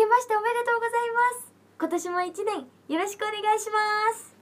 けましておめでとうございます。今年も一年よろしくお願いします。